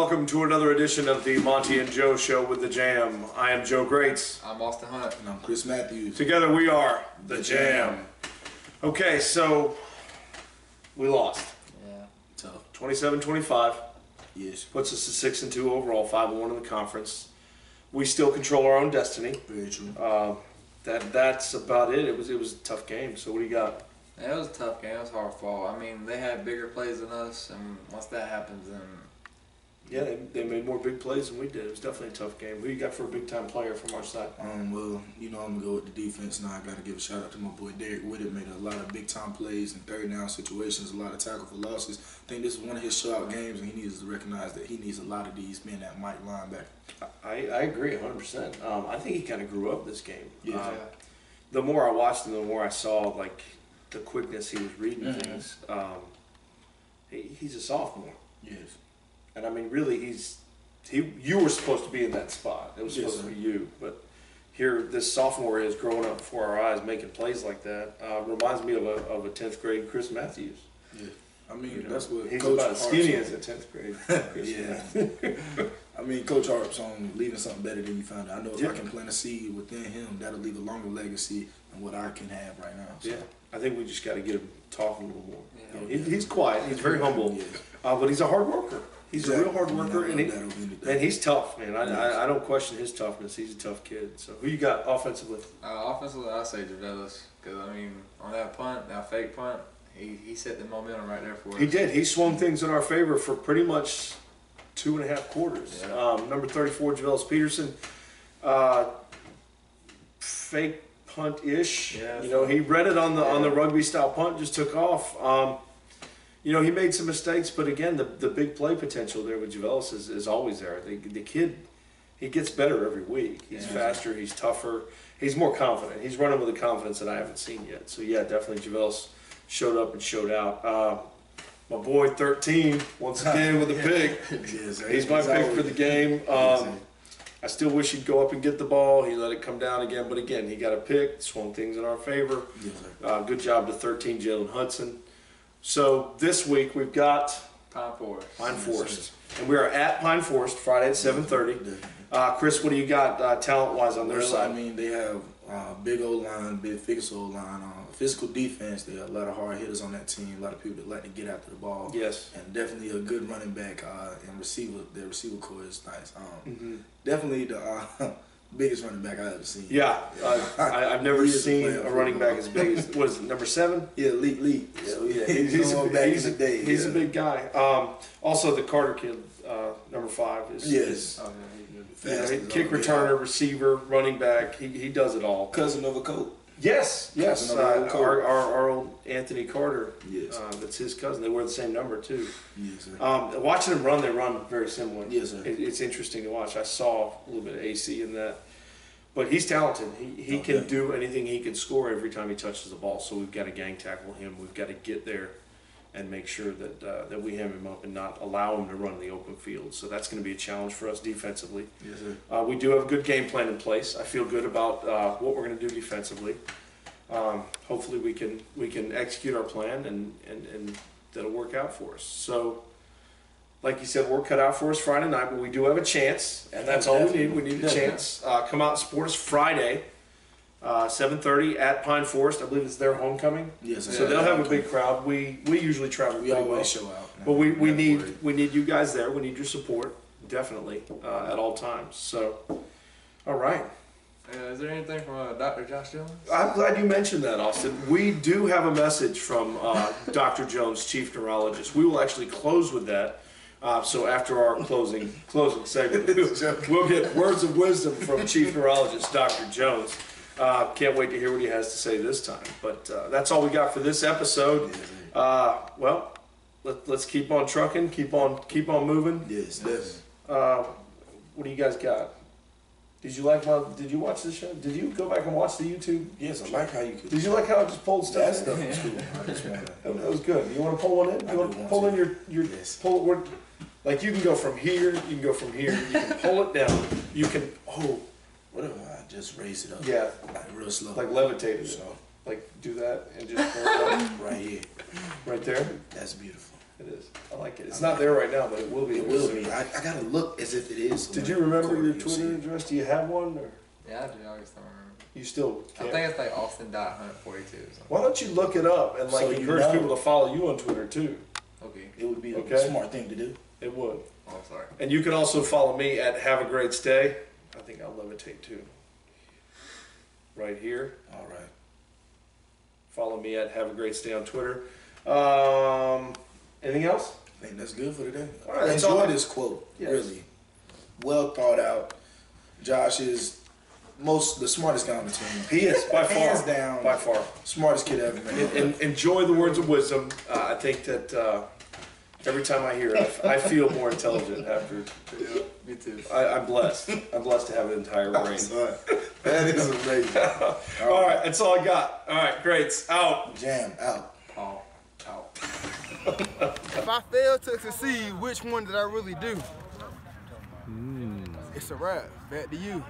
welcome to another edition of the Montee and Joe Show with the Jam. I am Joe Grates. I'm Austin Hunt. And I'm Chris Matthews. Together we are the, The Jam. Jam. Okay, so we lost Yeah. Tough. 27-25. Yes. Puts us at 6 and 2 overall, 5 and 1 in the conference. We still control our own destiny. Very true. Uh, that that's about it. It was it was a tough game. So what do you got? Yeah, it was a tough game. It was hard fought. I mean, they had bigger plays than us, and once that happens, then Yeah, they, they made more big plays than we did. It was definitely a tough game. Who you got for a big time player from our side? Um, well, you know, I'm gonna go with the defense now. I gotta give a shout out to my boy Derek Whitted. Made a lot of big time plays in third down situations, a lot of tackle for losses. I think this is one of his shutout games, and he needs to recognize that he needs a lot of these men that might linebacker. I, I agree 100%. Um, I think he kind of grew up this game. Yeah. Um, the more I watched him, the more I saw like the quickness he was reading Mhm. things. Um, he, he's a sophomore, Yes. And I mean, really, he's he. You were supposed to be in that spot. It was Yes, supposed sir. to be you, but here this sophomore is growing up before our eyes, making plays like that. Uh, reminds me of a of a tenth grade Chris Matthews. Yeah. I mean, You know, that's what he's Coach about as skinny as a tenth grade. Chris Yeah. I mean, Coach Harp's on leaving something better than you found. it. I know if Yeah. I can plant a seed within him, that'll leave a longer legacy than what I can have right now. So. yeah, I think we just got to get him talking a little more. Yeah. You know, he, he's quiet. He's very humble. Yes. Uh, but he's a hard worker. He's a real hard worker, I and, he, love that over anything. and he's tough, man. I, Yes. I, I don't question his toughness. He's a tough kid. So who you got offensively? uh, offensively, I say Javelis because I mean, on that punt, that fake punt, he, he set the momentum right there for us. He did. He swung things in our favor for pretty much two and a half quarters. Yeah. Um, number thirty-four, Javelis Peterson. Uh, fake punt ish. Yeah, you know, he read it on the on the rugby style punt, just took off. Um, you know, he made some mistakes, but again, the, the big play potential there with Javelis is, is always there. The, the kid, he gets better every week. He's Yeah. faster, he's tougher, he's more confident. He's running with a confidence that I haven't seen yet. So yeah, definitely Javelis showed up and showed out. Uh, my boy, 13, once again with a pick. Yes. He's my pick for the game. Um. I still wish he'd go up and get the ball. He let it come down again, but again, he got a pick, swung things in our favor. Yes. Uh, good job to 13, Jalen Hudson. So this week we've got Pine Forest. Pine Forest, and we are at Pine Forest Friday at 7:30. Uh, Chris, what do you got uh, talent-wise on their Well, side? I mean, they have uh, big old line, big physical old line, uh, physical defense. They have a lot of hard hitters on that team. A lot of people that like to get after the ball. yes. And definitely a good running back uh, and receiver. Their receiver core is nice. Um, hmm definitely the uh, biggest running back I've ever seen. Yeah, uh, I, I've never He is a seen a running back as big as was it, number seven? Yeah, elite, elite. So yeah, he's, he's, a, back he's, in the day. he's a big guy. Um, also, the Carter kid, uh, number five, is, Yes. is Oh, yeah, he good. you know, Fast he- as kick returner, receiver, running back. He, he does it all. cousin of a coat. Yes, yes. Uh, our, our, our old Anthony Carter. Yes. Uh, that's his cousin. They wear the same number too. yes, sir. Um, watching them run, they run very similar. Yes, sir. It, it's interesting to watch. I saw a little bit of AC in that, but he's talented. He he Oh, can do anything. He can score every time he touches the ball. So we've got to gang tackle him. We've got to get there and make sure that uh, that we hem him up and not allow him to run in the open field. So that's going to be a challenge for us defensively. yes, sir. Uh, we do have a good game plan in place. I feel good about uh, what we're going to do defensively. Um, hopefully, we can we can execute our plan and, and, and that'll work out for us. So, like you said, we're cut out for us Friday night, but we do have a chance, and that's all we need. We need a chance. Uh, come out and support us Friday, uh, seven thirty at Pine Forest. I believe it's their homecoming, Yes, sir. so they'll have a big crowd. We we usually travel We pretty well. always show out. But we, we need worry. we need you guys there. We need your support definitely uh, at all times. So, all right. Uh, is there anything from uh, Dr. Josh Jones? I'm glad you mentioned that, Austin. We do have a message from uh, Dr. Jones, chief neurologist. We will actually close with that. Uh, so after our closing closing segment, we'll, we'll get words of wisdom from chief neurologist Dr. Jones. Uh, can't wait to hear what he has to say this time. But uh, that's all we got for this episode. Uh, well, let, let's keep on trucking, keep on keep on moving. Yes, definitely. Uh, what do you guys got? Did you like my? Did you watch the show? Did you go back and watch the YouTube? Yes, I like how you could. Did you like how I just pulled That stuff? in? was cool. I just wanna. That that was good. You want to pull one in? I You want to pull in your your Yes. pull where, like you can go from here. You can go from here. You can pull it down. You can oh Whatever. I just raise it up. yeah Like real slow. like levitated it. So Like do that and just pull it up right here. right there. That's beautiful. It is. I like it. It's not there right now, but it will be. It will be. I, I gotta look as if it is. Did you remember your you'll see Twitter address? Do you have one, or Yeah, I do. I always don't remember. you still? I Can't? think it's like Austin dot Hunt forty two or. Why don't you look it up and like So encourage know. people to follow you on Twitter too? Okay. It would be the Okay. smart thing to do. It would. Oh, sorry. And you can also follow me at Have a Great Stay. I think I'll levitate too. Right here. All right. Follow me at Have a Great Stay on Twitter. Um, anything else? I think that's good for today. All right, Enjoy this quote. Yes. Really, well thought out. Josh is most the smartest guy on the team. He is by far. Hands down. By far. Smartest kid ever And, and enjoy the words of wisdom. Uh, I think that uh, every time I hear it, I, I feel more intelligent after. Yeah, me too. I, I'm blessed. I'm blessed to have an entire brain. Son, that is amazing. All right, that's all I got. All right, Grates Out. Jam out. Paul. Out. If I fail to succeed, which one did I really do? Hmm. It's a wrap. Back to you.